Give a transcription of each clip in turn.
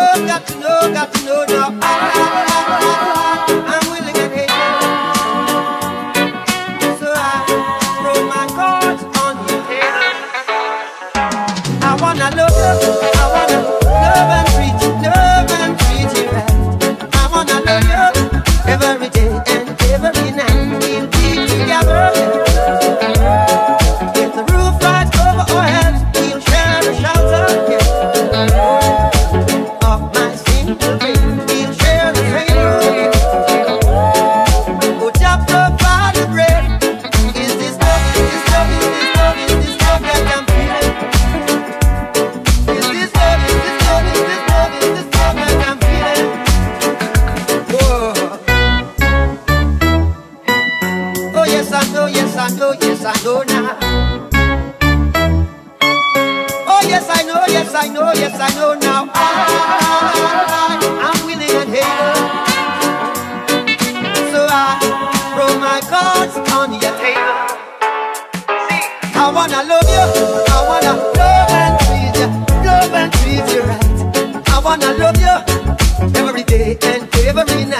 know, got to know, got to know now. I wanna love you I wanna love and treat you, love and treat you right. I wanna love you every day and every night.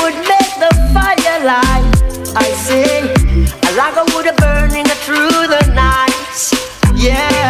would make the fire light. I say, a lager would burning through the night. Yeah.